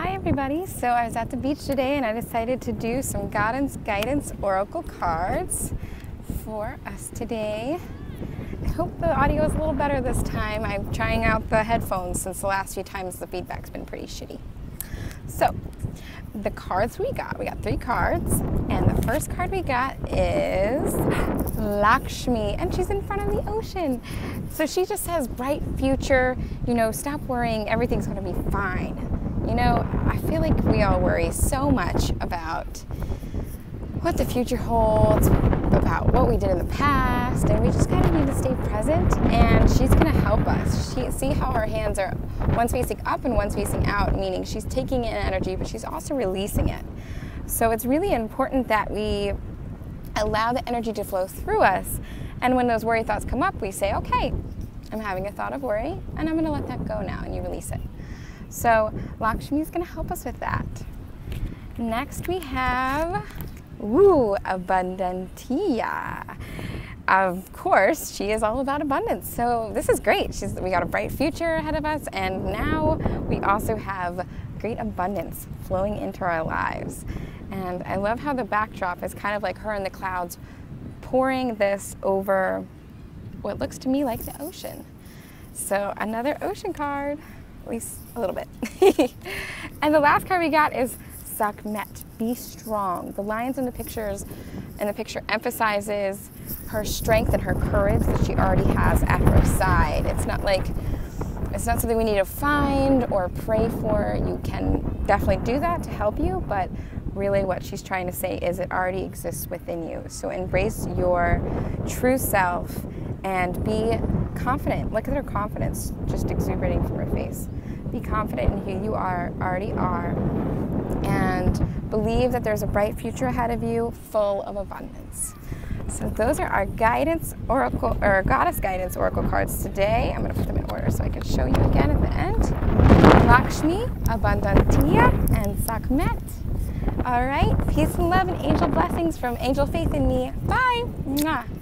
Hi everybody. So I was at the beach today and I decided to do some guidance guidance oracle cards for us today. I hope the audio is a little better this time. I'm trying out the headphones since the last few times the feedback's been pretty shitty. So, the cards we got, we got three cards, and the first card we got is Lakshmi, and she's in front of the ocean. So she just says bright future, you know, stop worrying, everything's gonna be fine. You know, I feel like we all worry so much about what the future holds, about what we did in the past, and we just kind of need to stay present. And she's going to help us. She, see how her hands are one's facing up and one's facing out, meaning she's taking in energy, but she's also releasing it. So it's really important that we allow the energy to flow through us. And when those worry thoughts come up, we say, okay, I'm having a thought of worry, and I'm going to let that go now, and you release it. So Lakshmi is going to help us with that. Next we have Ooh, Abundantia. Of course, she is all about abundance. So this is great. She's, we got a bright future ahead of us, and now we also have great abundance flowing into our lives. And I love how the backdrop is kind of like her in the clouds pouring this over what looks to me like the ocean. So another ocean card, at least a little bit. and the last card we got is Sekhmet, be strong. The lines in the pictures and the picture emphasizes her strength and her courage that she already has at her side. It's not like it's not something we need to find or pray for. You can definitely do that to help you, but really what she's trying to say is it already exists within you. So embrace your true self and be confident. Look at her confidence just exuberating from her face. Be confident in who you are, already are, and believe that there's a bright future ahead of you full of abundance. So those are our guidance oracle or goddess guidance oracle cards today. I'm going to put them in order so I can show you again at the end. Lakshmi, Abundantia, and Sekhmet. All right, peace and love and angel blessings from Angel Faith in Me. Bye. Mwah.